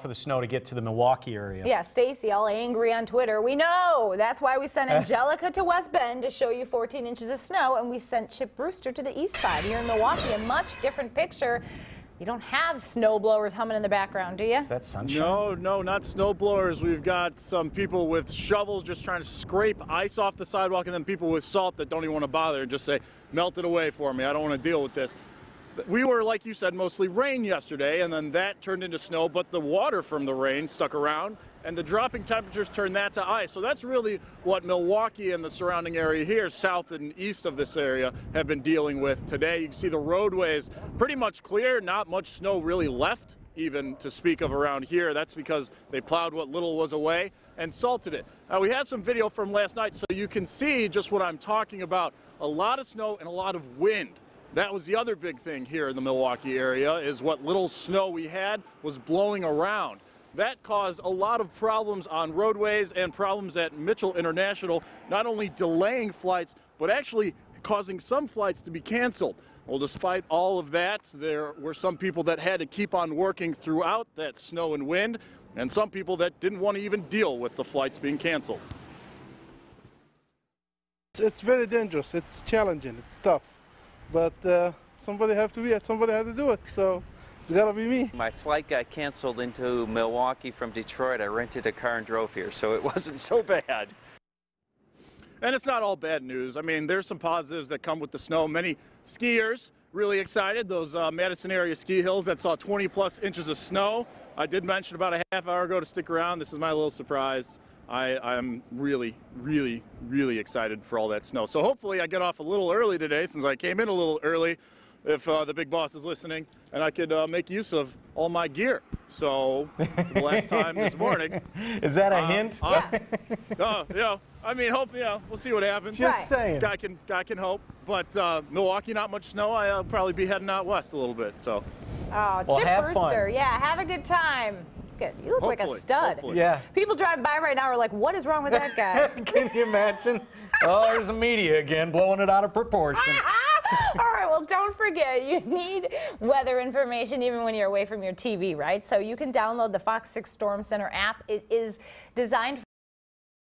for the snow to get to the Milwaukee area. Yeah, Stacy all angry on Twitter. We know. That's why we sent Angelica to West Bend to show you 14 inches of snow, and we sent Chip Brewster to the east side here in Milwaukee. A much different picture. You don't have snow blowers humming in the background, do you? Is that sunshine? No, no, not snow blowers. We've got some people with shovels just trying to scrape ice off the sidewalk, and then people with salt that don't even want to bother and just say, melt it away for me. I don't want to deal with this. We were, like you said, mostly rain yesterday, and then that turned into snow, but the water from the rain stuck around, and the dropping temperatures turned that to ice. So that's really what Milwaukee and the surrounding area here, south and east of this area, have been dealing with today. You can see the roadways pretty much clear, not much snow really left even to speak of around here. That's because they plowed what little was away and salted it. Now, we had some video from last night, so you can see just what I'm talking about. A lot of snow and a lot of wind. That was the other big thing here in the Milwaukee area is what little snow we had was blowing around. That caused a lot of problems on roadways and problems at Mitchell International, not only delaying flights, but actually causing some flights to be canceled. Well, despite all of that, there were some people that had to keep on working throughout that snow and wind, and some people that didn't want to even deal with the flights being canceled. It's, very dangerous. It's challenging. It's tough, but uh, somebody have to be it. Somebody had to do it. So it's got to be me. My flight got canceled into Milwaukee from Detroit. I rented a car and drove here, so it wasn't so bad. And it's not all bad news. I mean, there's some positives that come with the snow. Many skiers really excited. Those uh, Madison area ski hills that saw 20 plus inches of snow. I did mention about a half hour ago to stick around. This is my little surprise. I, I'm really, really, really excited for all that snow. So hopefully I get off a little early today since I came in a little early if uh, the big boss is listening, and I could uh, make use of all my gear. So, for the last time this morning. Is that a uh, hint? uh, uh, you know, I mean, hope, you know, we'll see what happens. Just Right. saying. Guy can, guy can hope. But uh, Milwaukee, not much snow. I'll probably be heading out west a little bit. So, Oh, Well, Chip have fun. Brewster. Yeah, have a good time. Good. You look like a stud. hopefully. Yeah. People driving by right now are like, what is wrong with that guy? Can you imagine? Oh, there's the media again, blowing it out of proportion. All right, well, don't forget, you need weather information even when you're away from your TV, right? So you can download the Fox 6 Storm Center app. It is designed